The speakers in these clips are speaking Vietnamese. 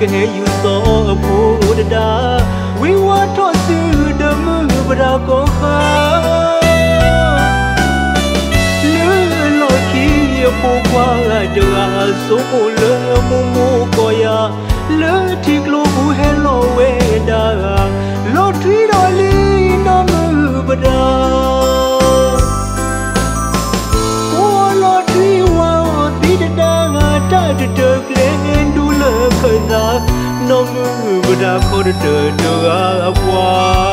ခါကဲယူစောဖို့တဒါဝီဝါတော့စုဒမှုပရာကိုခါလေလော်ကီဖို့ကွာဒရာဆိုမလေမူမူကိုယာလေတီ trừ trưa qua.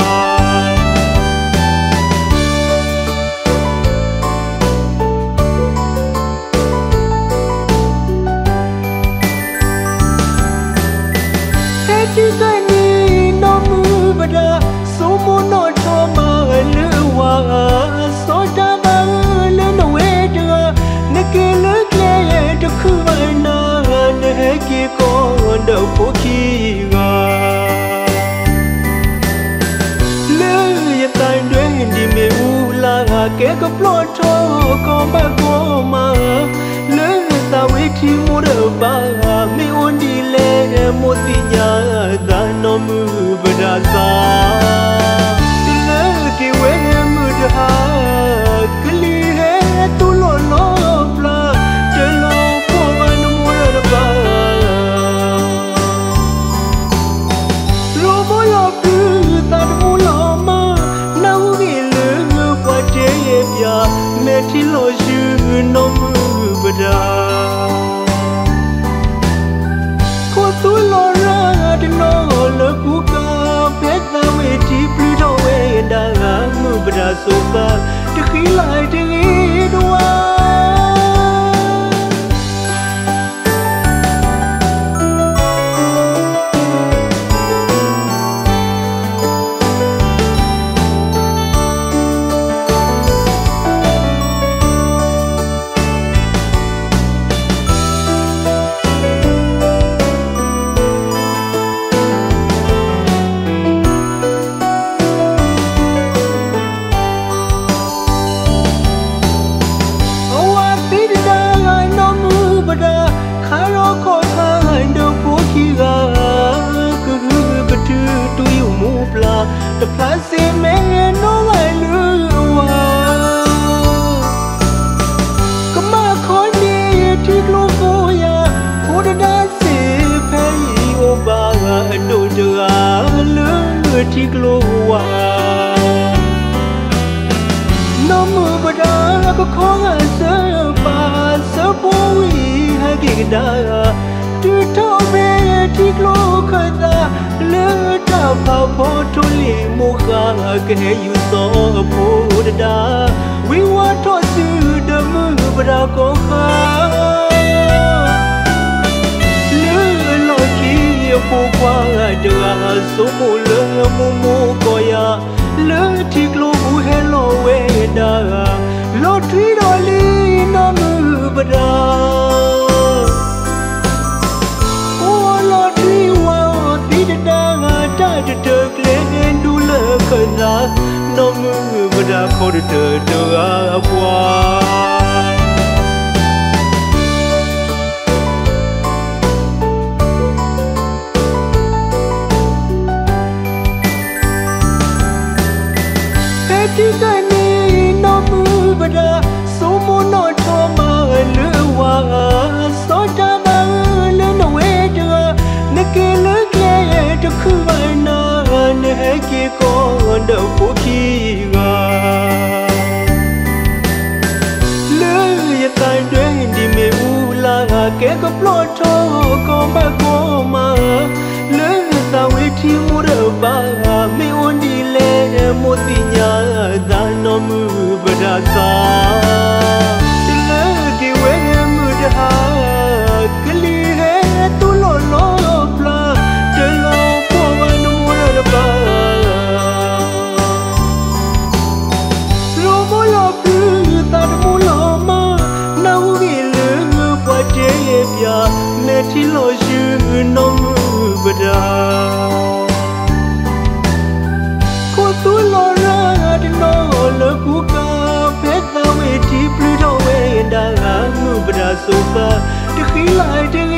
Chi tay mưa và ra số mô nó cho mà lưu hòa số ta ba lưu nó quê ra nè kia lướt lê ra khư vài nà kia con đầu phố kia. Ke ko plot to ko ba ko ma le ta we ti mo de ba super ခေါ်ဆရပါစပေါ်ဝီဟကိကဒါတူတော်မဲတီကလိုခဒါလေတာပေါပေါ်ထူလီမူခါကနေယူသောဖို့တဒါဝီဝါထောစုဒမဘရာကောခါလေလောကီပူကွာတရာစုမူလေမူမူကိုယာလေတီကလိုဘူးဟဲလိုဝေဒါ mu but I de de klen du le để no mu bada kho de de de a bwa Ti ka le wa so ta ba le no we de ne ke le kle de khu ba cô mà. တေပြနေတီလိုယူနုံဘဒာကိုသူလိုရာဒနောလကူကာဖက်သဝေတီပလူတော့ဝေဒါငါမှုဘဒာဆိုပါတခီလိုက်တ